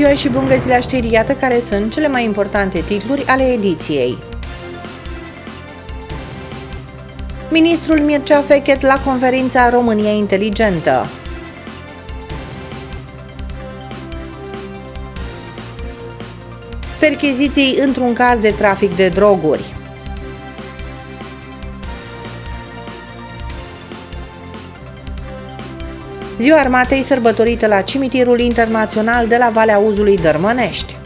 Bună ziua și bun găsit la știri, iată care sunt cele mai importante titluri ale ediției. Ministrul Mircea Fechet la conferința România Inteligentă. Percheziții într-un caz de trafic de droguri. Ziua Armatei sărbătorită la Cimitirul Internațional de la Valea Uzului Dărmănești.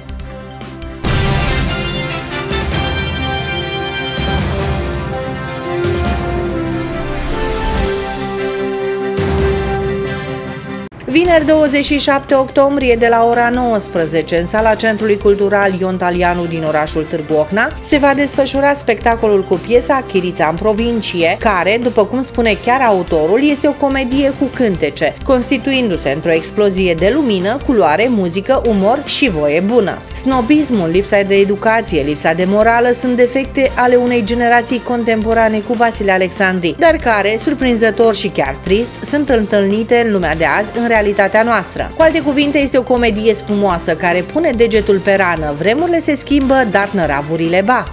Vineri 27 octombrie de la ora 19 în sala Centrului Cultural Ion Talianu din orașul Târgu Ocna se va desfășura spectacolul cu piesa Chirița în provincie, care, după cum spune chiar autorul, este o comedie cu cântece, constituindu-se într-o explozie de lumină, culoare, muzică, umor și voie bună. Snobismul, lipsa de educație, lipsa de morală sunt defecte ale unei generații contemporane cu Vasile Alexandri, dar care, surprinzător și chiar trist, sunt întâlnite în lumea de azi în realitatea noastră. Cu alte cuvinte, este o comedie spumoasă care pune degetul pe rană. Vremurile se schimbă, dar năravurile ba.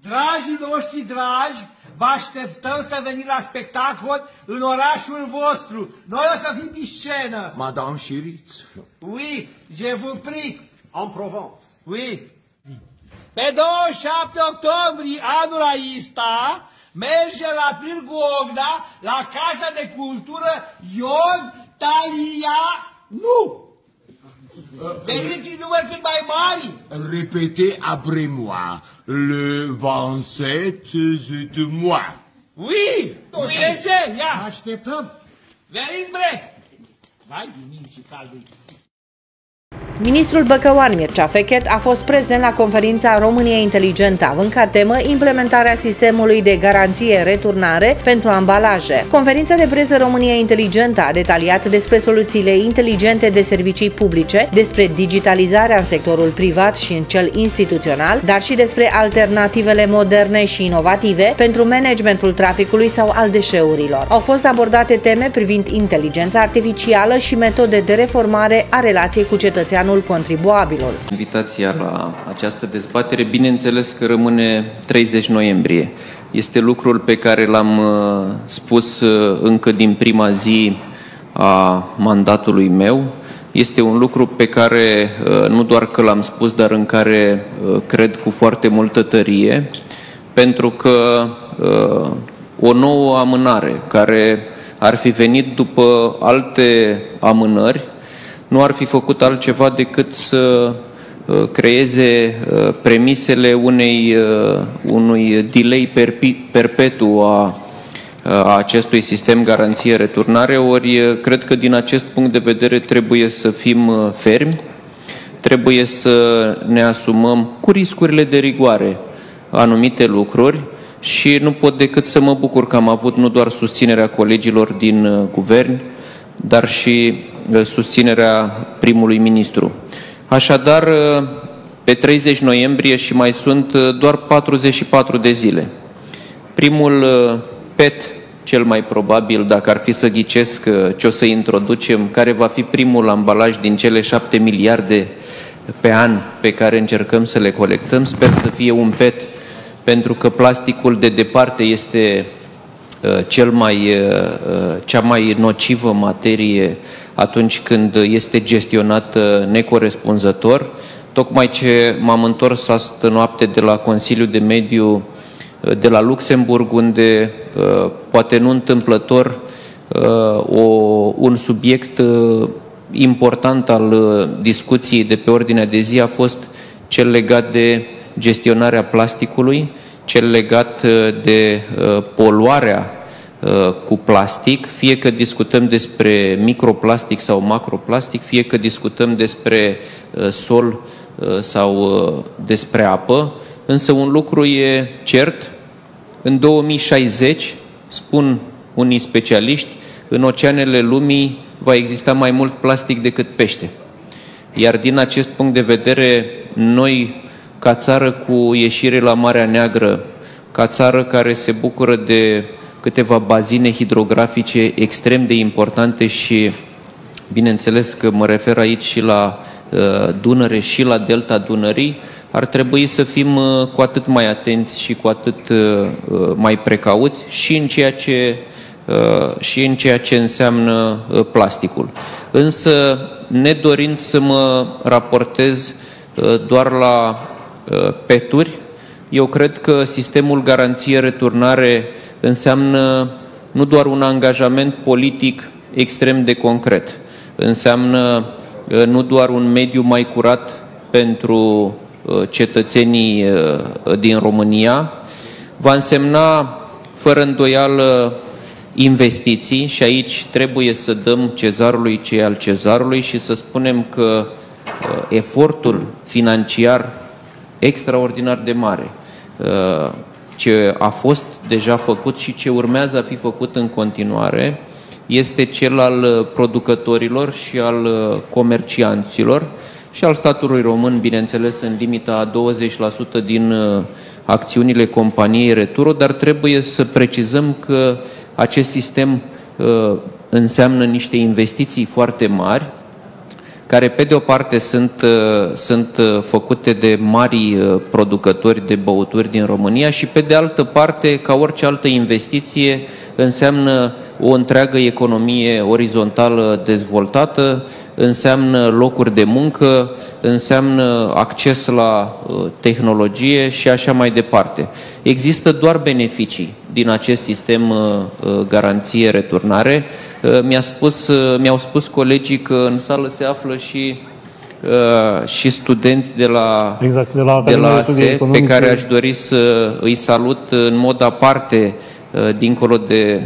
Dragii noștri dragi, vă așteptăm să veniți la spectacol în orașul vostru. Noi o să fim pe scenă. Madame Chiritz. Oui, je vous prie. En Provence. Oui. Pe 27 octombrie anul acesta merge la Târgu Ogda, la Casa de Cultură Ion Talia, nu! Veniți în număr cât mai mari! Répétez après moi. Le 27 de moi. Oui! Uite ia! Așteptăm. Veniți, bre! Vai, din și caldul. Ministrul Băcăuan Mircea Fechet a fost prezent la conferința România Inteligentă, având ca temă implementarea sistemului de garanție returnare pentru ambalaje. Conferința de presă România Inteligentă a detaliat despre soluțiile inteligente de servicii publice, despre digitalizarea în sectorul privat și în cel instituțional, dar și despre alternativele moderne și inovative pentru managementul traficului sau al deșeurilor. Au fost abordate teme privind inteligența artificială și metode de reformare a relației cu cetățeanul contribuabilul. Invitația la această dezbatere, bineînțeles că rămâne 30 noiembrie. Este lucrul pe care l-am uh, spus uh, încă din prima zi a mandatului meu. Este un lucru pe care uh, nu doar că l-am spus, dar în care cred cu foarte multă tărie, pentru că o nouă amânare care ar fi venit după alte amânări nu ar fi făcut altceva decât să uh, creeze uh, premisele unei, uh, unui delay perpetu a, a acestui sistem garanție-returnare, ori cred că din acest punct de vedere trebuie să fim fermi, trebuie să ne asumăm cu riscurile de rigoare anumite lucruri și nu pot decât să mă bucur că am avut nu doar susținerea colegilor din guvern, dar și uh, susținerea primului ministru. Așadar, uh, pe 30 noiembrie și mai sunt uh, doar 44 de zile. Primul PET, cel mai probabil, dacă ar fi să ghicesc ce o să introducem, care va fi primul ambalaj din cele 7 miliarde pe an pe care încercăm să le colectăm, sper să fie un PET, pentru că plasticul de departe este Uh, cel mai, uh, uh, cea mai nocivă materie atunci când este gestionată necorespunzător. Tocmai ce m-am întors astă noapte de la Consiliul de Mediu de la Luxemburg, unde poate nu întâmplător o, un subiect important al discuției de pe ordinea de zi a fost cel legat de gestionarea plasticului, cel legat de poluarea Uh, cu plastic, fie că discutăm despre microplastic sau macroplastic, fie că discutăm despre uh, sol uh, sau despre apă, însă un lucru e cert, în 2060, spun unii specialiști, în oceanele lumii va exista mai mult plastic decât pește. Iar din acest punct de vedere, noi, ca țară cu ieșire la Marea Neagră, ca țară care se bucură de câteva bazine hidrografice extrem de importante și bineînțeles că mă refer aici și la Dunăre și la delta Dunării, ar trebui să fim cu atât mai atenți și cu atât mai precauți și în ceea ce, și în ceea ce înseamnă plasticul. Însă, nedorind să mă raportez doar la peturi, eu cred că sistemul garanție-returnare înseamnă nu doar un angajament politic extrem de concret, înseamnă uh, nu doar un mediu mai curat pentru uh, cetățenii uh, din România, va însemna fără îndoială investiții și aici trebuie să dăm cezarului ce al cezarului și să spunem că efortul financiar extraordinar de mare ce a fost deja făcut și ce urmează a fi făcut în continuare este cel al uh, producătorilor și al uh, comercianților și al statului român, bineînțeles, în limita a 20% din uh, acțiunile companiei Returo, dar trebuie să precizăm că acest sistem înseamnă niște investiții foarte mari, care pe de o parte sunt, uh, sunt uh, făcute de mari uh, producători de băuturi din România și pe de altă parte, ca orice altă investiție, înseamnă o întreagă economie orizontală dezvoltată, înseamnă locuri de muncă, înseamnă acces la tehnologie și așa mai departe. Există doar beneficii din acest sistem garanție-returnare. Uh, mi-a spus, uh, mi-au spus colegii că în sală se află și uh, și studenți de la, exact, de la, de la ASE, pe care aș dori să îi salut în mod aparte dincolo de,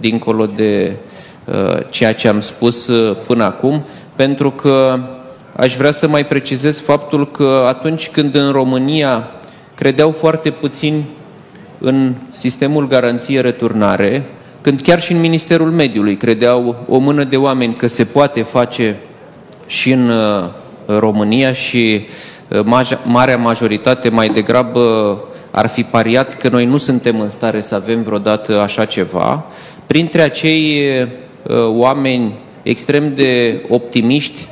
dincolo de ceea ce am spus până acum, pentru că aș vrea să mai precizez faptul că atunci când în România credeau foarte puțini în sistemul garanție-returnare, când chiar și în Ministerul Mediului credeau o mână de oameni că se poate face și în uh, România și uh, marea majoritate mai degrabă ar fi pariat că noi nu suntem în stare să avem vreodată așa ceva. Printre acei uh, oameni extrem de optimiști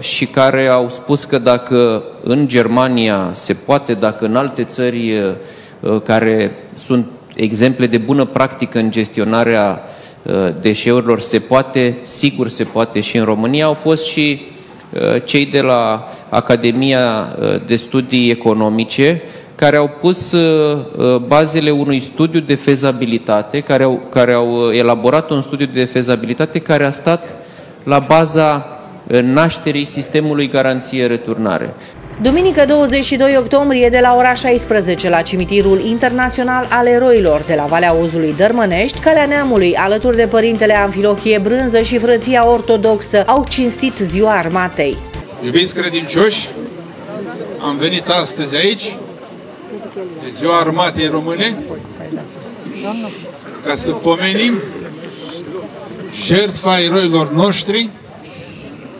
și care au spus că dacă în Germania se poate, dacă în alte țări care sunt exemple de bună practică în gestionarea uh, deșeurilor se poate, sigur se poate și în România, au fost și uh, cei de la Academia uh, de Studii Economice, care au pus bazele unui studiu de fezabilitate, care au, care au elaborat un studiu de fezabilitate care a stat la baza nașterii sistemului garanție-returnare. Duminică 22 octombrie de la ora 16 la cimitirul internațional al eroilor de la Valea Ozului Dărmănești, Calea Neamului, alături de părintele Amfilohie Brânză și frăția ortodoxă, au cinstit ziua armatei. Iubiți credincioși, am venit astăzi aici, de ziua armatei române, ca să pomenim jertfa eroilor noștri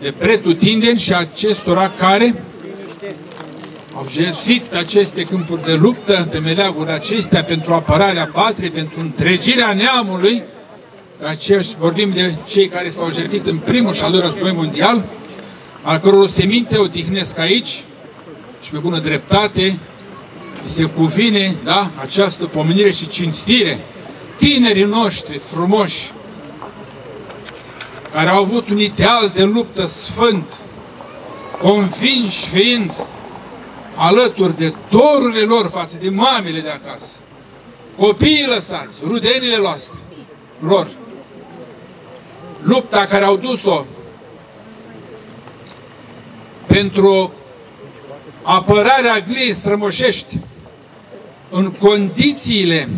de pretutindeni și acestora care au jertfit aceste câmpuri de luptă, pe meleaguri acestea, pentru apărarea patriei, pentru întregirea neamului, acești, vorbim de cei care s-au jertfit în primul și al doilea război mondial, al căror seminte o tihnesc aici și pe bună dreptate se cuvine da, această pomenire și cinstire. Tinerii noștri frumoși, care au avut un ideal de luptă sfânt, convinși fiind alături de dorurile lor față de mamele de acasă, copiii lăsați, rudenile noastre, lor, lupta care au dus-o pentru apărarea gliei strămoșești în condițiile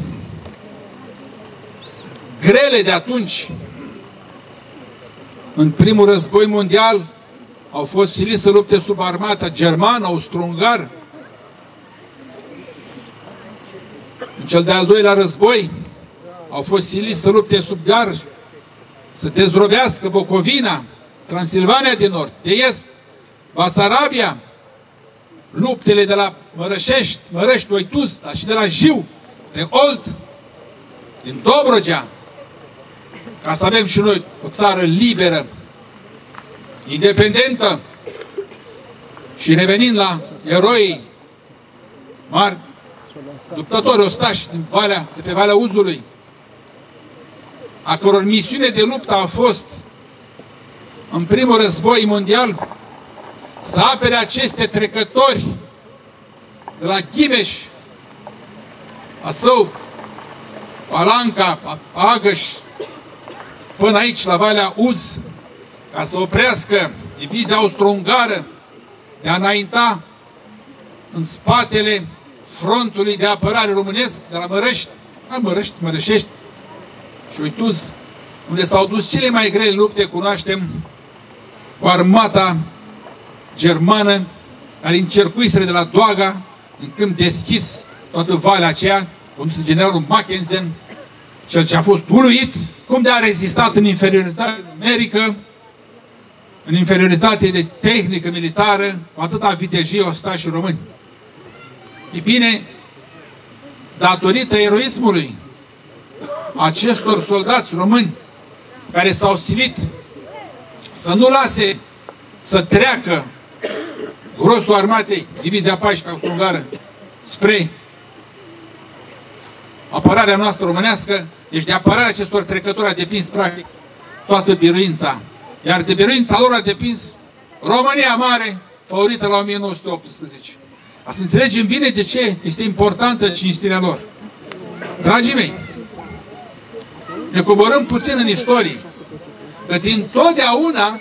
grele de atunci, în primul război mondial, au fost siliți să lupte sub armata germană, austro-ungar. În cel de-al doilea război au fost siliți să lupte sub gar, să dezrobească Bocovina, Transilvania din nord, de est, Basarabia, luptele de la Mărășești, Mărăști, Oituz, dar și de la Jiu, de Olt, din Dobrogea, ca să avem și noi o țară liberă, independentă, Și revenind la eroii mari, luptători ostași din valea, de pe Valea Uzului, a căror misiune de luptă a fost în primul război mondial să apere aceste trecători de la Ghimeș, Asău, Palanca, Agăș, până aici, la Valea Uz, ca să oprească divizia austro-ungară de a înainta în spatele frontului de apărare românesc de la Mărăști, la Mărăști, Mărășești și Uituz, unde s-au dus cele mai grele lupte, cunoaștem, cu armata germană, care încercuiseră de la Doaga, în câmp deschis, toată valea aceea, condus generalul Mackensen, cel ce a fost uluit, cum de a rezistat în inferioritate numerică, în inferioritate de tehnică militară, cu atâta vitejie ostași români. E bine, datorită eroismului acestor soldați români care s-au silit să nu lase să treacă grosul armatei, divizia 14 austro spre apărarea noastră românească, deci de apărarea acestor trecători a depins practic toată biruința. Iar de biruința lor a depins România Mare, favorită la 1918. A să înțelegem bine de ce este importantă cinstirea lor. Dragii mei, ne coborăm puțin în istorie, că din totdeauna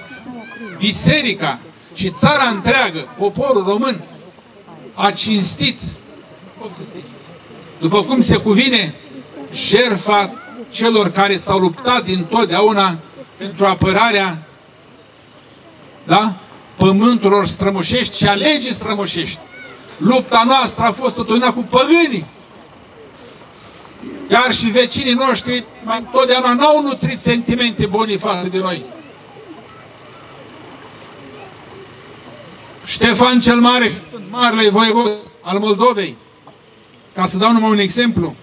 biserica și țara întreagă, poporul român, a cinstit, după cum se cuvine, șerfa celor care s-au luptat din totdeauna pentru apărarea da? pământurilor strămoșești și a legii strămoșești. Lupta noastră a fost întotdeauna cu păgânii. Chiar și vecinii noștri întotdeauna n-au nutrit sentimente bune față de noi. Ștefan cel Mare, Marele Voievod al Moldovei, ca să dau numai un exemplu,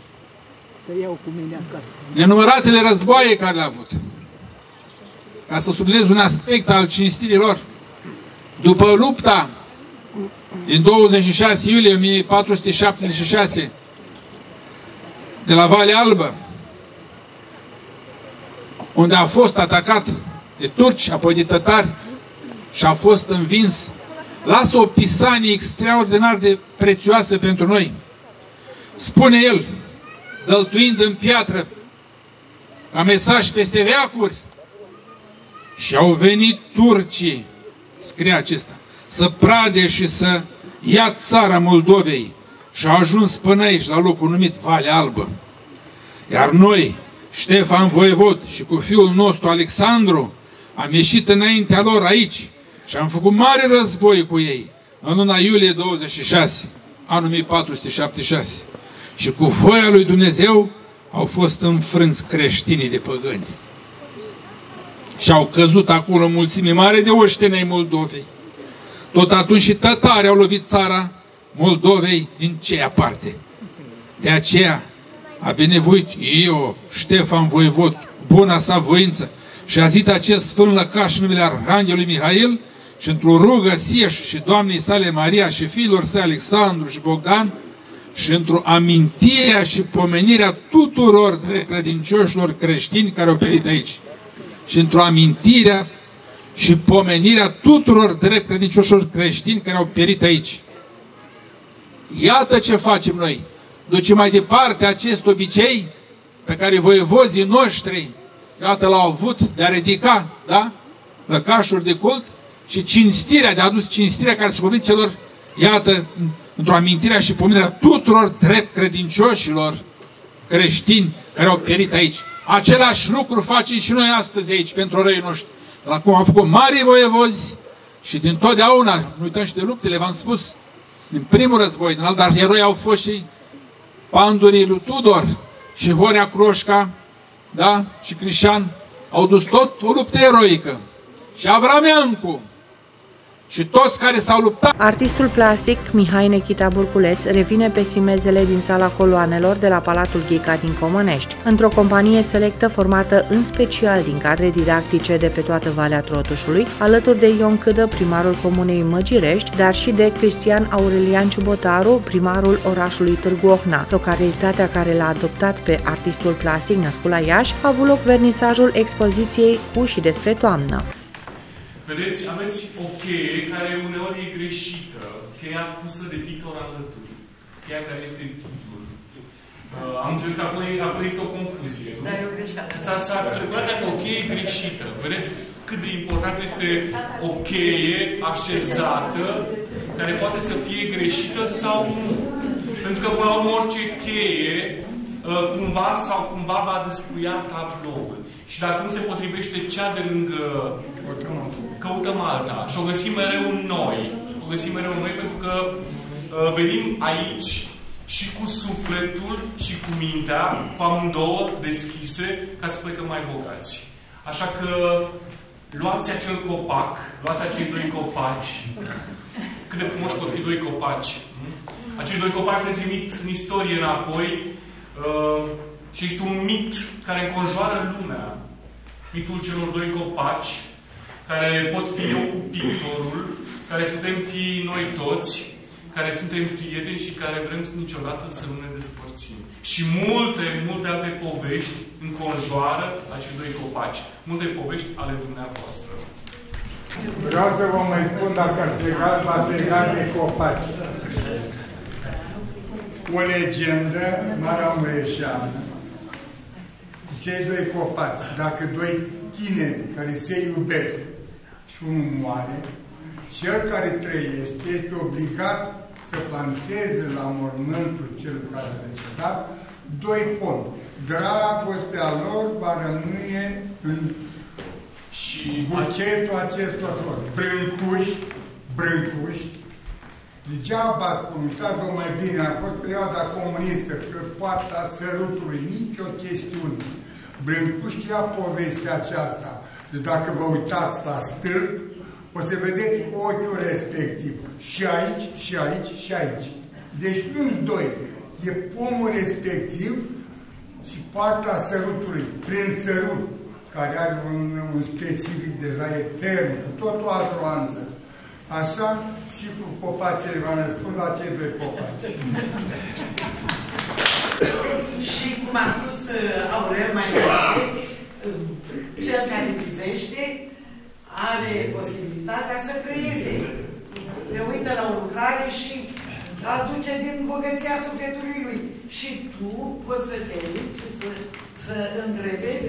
nenumăratele războaie care le-a avut, ca să subliniez un aspect al cinstirilor, după lupta din 26 iulie 1476 de la Valea Albă, unde a fost atacat de turci, apoi de tătari și a fost învins lasă o pisanie extraordinar de prețioasă pentru noi. Spune el, dăltuind în piatră, ca mesaj peste veacuri, și au venit turcii, scrie acesta, să prade și să ia țara Moldovei și au ajuns până aici, la locul numit Valea Albă. Iar noi, Ștefan Voievod și cu fiul nostru Alexandru, am ieșit înaintea lor aici, și am făcut mare război cu ei în luna iulie 26, anul 1476. Și cu voia lui Dumnezeu au fost înfrânți creștinii de păgâni. Și au căzut acolo mulțime mare de oștenei Moldovei. Tot atunci și tătare au lovit țara Moldovei din ceea parte. De aceea a binevoit eu, Ștefan Voivod, buna sa voință, și a zis acest sfânt lăcaș numele Arhanghelului Mihail, și într-o rugă Sieș și Doamnei sale Maria și fiilor săi Alexandru și Bogdan și într-o amintire și pomenirea tuturor de credincioșilor creștini care au perit aici și într-o amintire și pomenirea tuturor drept credincioșilor creștini care au pierit aici. Iată ce facem noi. Ducem mai departe acest obicei pe care voievozii noștri, iată l-au avut de a ridica, da? Lăcașuri de cult și cinstirea, de a adus cinstirea care se cuvine celor, iată, într-o amintire și pomenirea tuturor drept credincioșilor creștini care au pierit aici. Același lucru facem și noi astăzi aici pentru răii noștri. La cum am făcut mari voievozi și din totdeauna, nu uităm și de luptele, v-am spus, din primul război, din alt, dar eroi au fost și pandurii lui Tudor și Horea Croșca, da, și Crișan, au dus tot o luptă eroică. Și Avrameancu, și toți care s-au luptat. Artistul plastic Mihai Nechita Burculeț revine pe simezele din sala coloanelor de la Palatul Ghica din Comănești, într-o companie selectă formată în special din cadre didactice de pe toată Valea Trotușului, alături de Ion Câdă, primarul comunei Măgirești, dar și de Cristian Aurelian Ciubotaru, primarul orașului Târgu Ohna. Localitatea care l-a adoptat pe artistul plastic născut la Iași a avut loc vernisajul expoziției cu și despre toamnă. Vedeți, aveți o cheie care uneori e greșită, cheia pusă de pictor alături, cheia care este în titlu. Uh, am înțeles că acolo, acolo este o confuzie, nu? Da, e o greșeală. S-a, s-a strecurat o cheie greșită. Vedeți cât de important este o cheie așezată, care poate să fie greșită sau nu. Pentru că, până la urmă, orice cheie uh, cumva sau cumva va descuia tabloul. Și dacă nu se potrivește cea de lângă căutăm alta și o găsim mereu în noi. O găsim mereu în noi pentru că uh, venim aici și cu sufletul și cu mintea, cu amândouă deschise, ca să plecăm mai bogați. Așa că luați acel copac, luați acei doi copaci. Cât de frumoși pot fi doi copaci. Acești doi copaci ne trimit în istorie înapoi uh, și este un mit care înconjoară lumea. Mitul celor doi copaci care pot fi eu cu pictorul, care putem fi noi toți, care suntem prieteni și care vrem niciodată să nu ne despărțim. Și multe, multe alte povești înconjoară acei doi copaci. Multe povești ale dumneavoastră. Vreau să vă mai spun dacă ați legat, v-ați legat de copaci. O legendă maramureșeană. Cei doi copaci, dacă doi tineri care se iubesc și unul moare, cel care trăiește este obligat să planteze la mormântul celui care a decedat doi pomi. Dragostea lor va rămâne în și buchetul acestor flori. Brâncuși, brâncuși, Degeaba spun, uitați-vă mai bine, a fost perioada comunistă, că poarta sărutului, nicio chestiune. Brâncu știa povestea aceasta. Deci dacă vă uitați la stâlp, o să vedeți ochiul respectiv. Și aici, și aici, și aici. Deci nu doi. E pomul respectiv și partea sărutului, prin sărut, care are un, un specific deja etern, cu totul altă roanță. Așa și cu copacii vă răspund la cei doi copaci. și cum a spus uh, Aurel mai devreme, uh, cel care privește are posibilitatea să creeze. Se uită la o lucrare și aduce din bogăția sufletului lui. Și tu poți să te uiți și să, să întrevezi,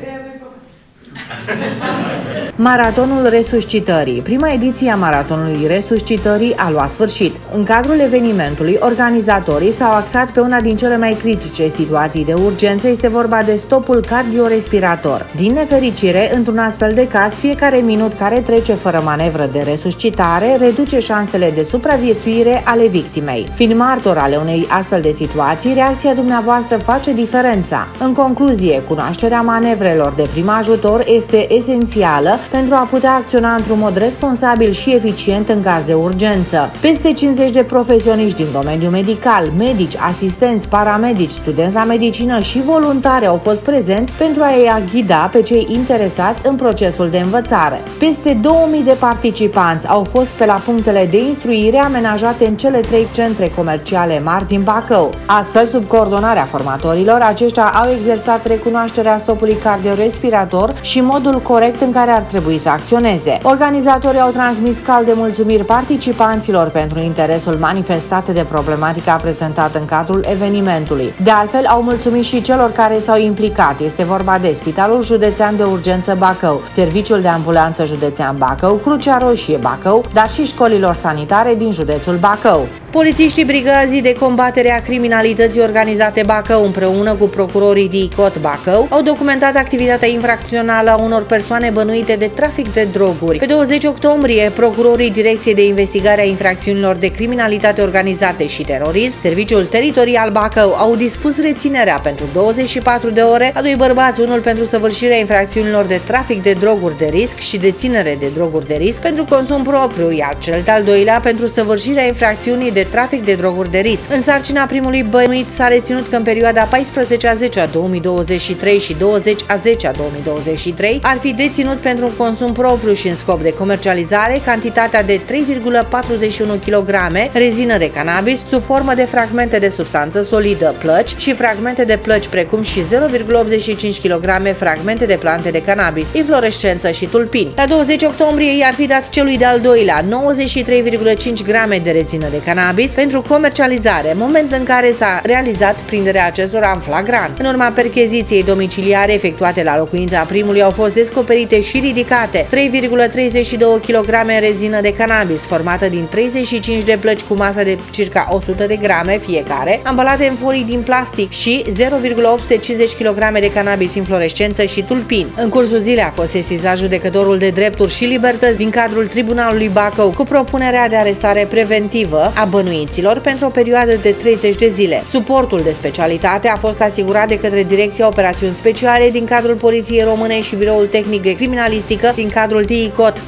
Maratonul Resuscitării. Prima ediție a Maratonului Resuscitării a luat sfârșit. În cadrul evenimentului, organizatorii s-au axat pe una din cele mai critice situații de urgență, este vorba de stopul cardiorespirator. Din nefericire, într-un astfel de caz, fiecare minut care trece fără manevră de resuscitare reduce șansele de supraviețuire ale victimei. Fiind martor ale unei astfel de situații, reacția dumneavoastră face diferența. În concluzie, cunoașterea manevrelor de prim ajutor este esențială pentru a putea acționa într-un mod responsabil și eficient în caz de urgență. Peste 50 de profesioniști din domeniul medical, medici, asistenți, paramedici, studenți la medicină și voluntari au fost prezenți pentru a-i ghida pe cei interesați în procesul de învățare. Peste 2000 de participanți au fost pe la punctele de instruire amenajate în cele trei centre comerciale mari din Bacău. Astfel, sub coordonarea formatorilor, aceștia au exersat recunoașterea stopului cardiorespirator și modul corect în care ar trebui să acționeze. Organizatorii au transmis calde mulțumiri participanților pentru interesul manifestat de problematica prezentată în cadrul evenimentului. De altfel, au mulțumit și celor care s-au implicat. Este vorba de Spitalul Județean de Urgență Bacău, Serviciul de Ambulanță Județean Bacău, Crucea Roșie Bacău, dar și școlilor sanitare din județul Bacău. Polițiștii Brigazii de combatere a criminalității organizate Bacău împreună cu procurorii DICOT Bacău au documentat activitatea infracțională a unor persoane bănuite de trafic de droguri. Pe 20 octombrie, procurorii Direcției de Investigare a Infracțiunilor de Criminalitate Organizate și Terorism, Serviciul Teritorial Bacău, au dispus reținerea pentru 24 de ore a doi bărbați, unul pentru săvârșirea infracțiunilor de trafic de droguri de risc și deținere de droguri de risc pentru consum propriu, iar cel de-al doilea pentru săvârșirea infracțiunii de de trafic de droguri de risc. În sarcina primului bănuit s-a reținut că în perioada 14 a 10 a 2023 și 20 a 10 a 2023 ar fi deținut pentru un consum propriu și în scop de comercializare cantitatea de 3,41 kg rezină de cannabis sub formă de fragmente de substanță solidă, plăci și fragmente de plăci precum și 0,85 kg fragmente de plante de cannabis, inflorescență și tulpin. La 20 octombrie i-ar fi dat celui de-al doilea 93,5 grame de rezină de cannabis cannabis pentru comercializare, moment în care s-a realizat prinderea acestora în flagrant. În urma percheziției domiciliare efectuate la locuința primului au fost descoperite și ridicate 3,32 kg rezină de cannabis formată din 35 de plăci cu masă de circa 100 de grame fiecare, ambalate în folii din plastic și 0,850 kg de cannabis în fluorescență și tulpin. În cursul zilei a fost sesizat judecătorul de drepturi și libertăți din cadrul Tribunalului Bacău cu propunerea de arestare preventivă a bănuiților pentru o perioadă de 30 de zile. Suportul de specialitate a fost asigurat de către Direcția Operațiuni Speciale din cadrul Poliției Române și Biroul Tehnic de Criminalistică din cadrul DICOT.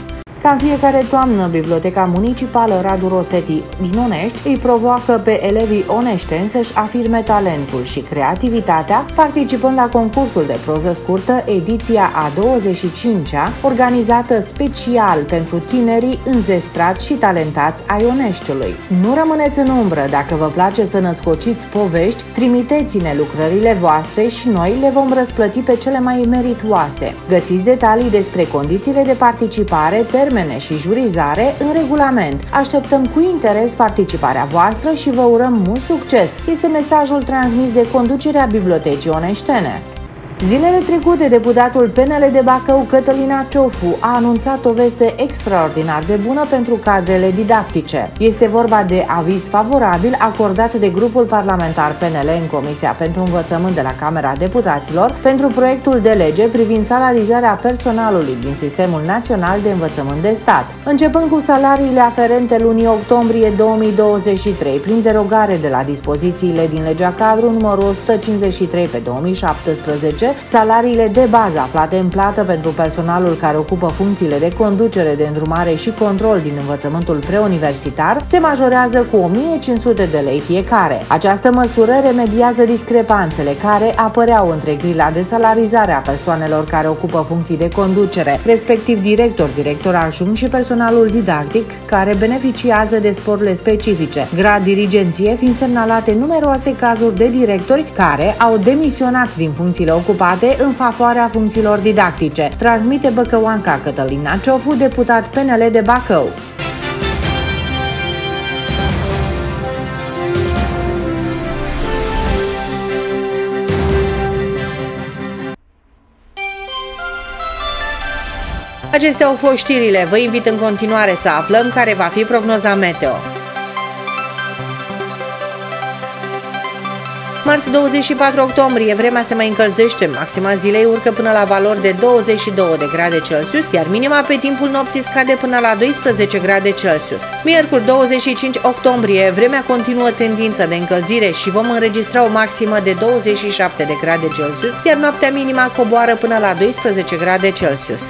Ca în fiecare toamnă, Biblioteca Municipală Radu Rosetti din Onești îi provoacă pe elevii oneșteni să-și afirme talentul și creativitatea, participând la concursul de proză scurtă, ediția a 25-a, organizată special pentru tinerii înzestrați și talentați ai Oneștiului. Nu rămâneți în umbră, dacă vă place să născociți povești, trimiteți-ne lucrările voastre și noi le vom răsplăti pe cele mai meritoase. Găsiți detalii despre condițiile de participare, termen termene și jurizare în regulament. Așteptăm cu interes participarea voastră și vă urăm mult succes. Este mesajul transmis de conducerea Bibliotecii Oneștene. Zilele trecute, deputatul PNL de Bacău, Cătălina Ciofu, a anunțat o veste extraordinar de bună pentru cadrele didactice. Este vorba de aviz favorabil acordat de grupul parlamentar PNL în Comisia pentru Învățământ de la Camera Deputaților pentru proiectul de lege privind salarizarea personalului din Sistemul Național de Învățământ de Stat. Începând cu salariile aferente lunii octombrie 2023, prin derogare de la dispozițiile din legea cadru numărul 153 pe 2017, salariile de bază aflate în plată pentru personalul care ocupă funcțiile de conducere, de îndrumare și control din învățământul preuniversitar se majorează cu 1500 de lei fiecare. Această măsură remediază discrepanțele care apăreau între grila de salarizare a persoanelor care ocupă funcții de conducere, respectiv director, director ajung și personalul didactic care beneficiază de sporurile specifice, grad dirigenție fiind semnalate numeroase cazuri de directori care au demisionat din funcțiile ocupate ocupate în favoarea funcțiilor didactice, transmite Băcăuanca Cătălina Ciofu, deputat PNL de Bacău. Acestea au fost știrile. Vă invit în continuare să aflăm care va fi prognoza meteo. Marți 24 octombrie, vremea se mai încălzește, maxima zilei urcă până la valori de 22 de grade Celsius, iar minima pe timpul nopții scade până la 12 grade Celsius. Miercuri 25 octombrie, vremea continuă tendința de încălzire și vom înregistra o maximă de 27 de grade Celsius, iar noaptea minima coboară până la 12 grade Celsius.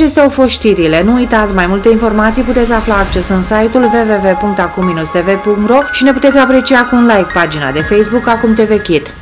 Acestea au fost știrile. Nu uitați, mai multe informații puteți afla acces în site-ul www.acum-tv.ro și ne puteți aprecia cu un like pagina de Facebook Acum TV Kid.